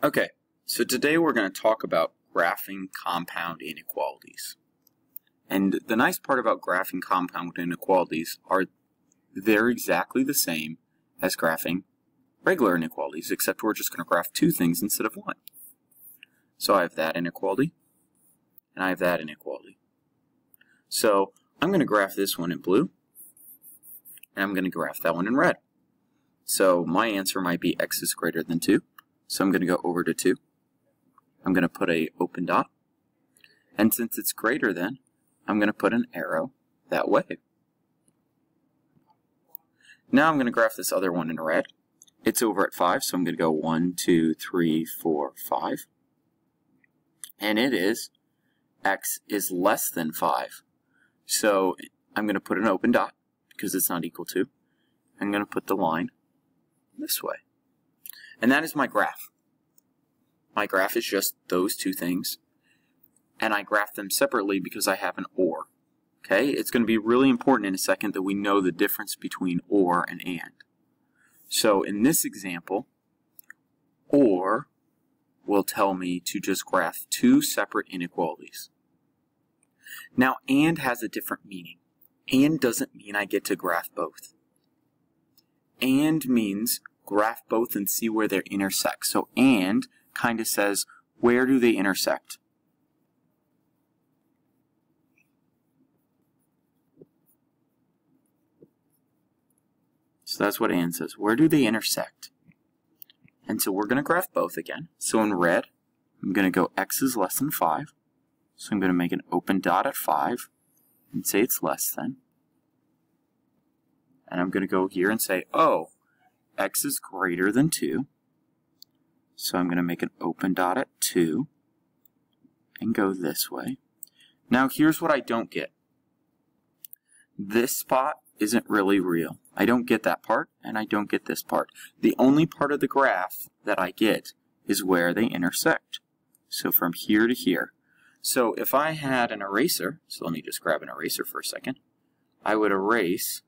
Okay, so today we're going to talk about graphing compound inequalities. And the nice part about graphing compound inequalities are they're exactly the same as graphing regular inequalities, except we're just going to graph two things instead of one. So I have that inequality, and I have that inequality. So I'm going to graph this one in blue, and I'm going to graph that one in red. So my answer might be x is greater than 2. So I'm going to go over to 2. I'm going to put a open dot. And since it's greater than, I'm going to put an arrow that way. Now I'm going to graph this other one in red. It's over at 5, so I'm going to go 1, 2, 3, 4, 5. And it is x is less than 5. So I'm going to put an open dot because it's not equal to. I'm going to put the line this way. And that is my graph. My graph is just those two things. And I graph them separately because I have an OR. Okay, it's going to be really important in a second that we know the difference between OR and AND. So in this example, OR will tell me to just graph two separate inequalities. Now AND has a different meaning. AND doesn't mean I get to graph both. AND means graph both and see where they intersect. So AND kind of says, where do they intersect? So that's what AND says. Where do they intersect? And so we're going to graph both again. So in red, I'm going to go x is less than 5. So I'm going to make an open dot at 5 and say it's less than. And I'm going to go here and say, oh, x is greater than 2. So I'm going to make an open dot at 2 and go this way. Now here's what I don't get. This spot isn't really real. I don't get that part, and I don't get this part. The only part of the graph that I get is where they intersect. So from here to here. So if I had an eraser, so let me just grab an eraser for a second, I would erase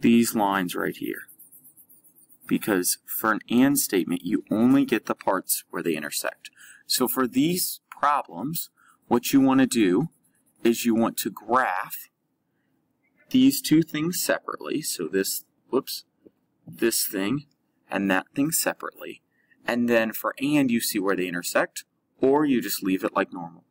these lines right here. Because for an AND statement, you only get the parts where they intersect. So for these problems, what you want to do is you want to graph these two things separately. So this, whoops, this thing and that thing separately. And then for AND, you see where they intersect, or you just leave it like normal.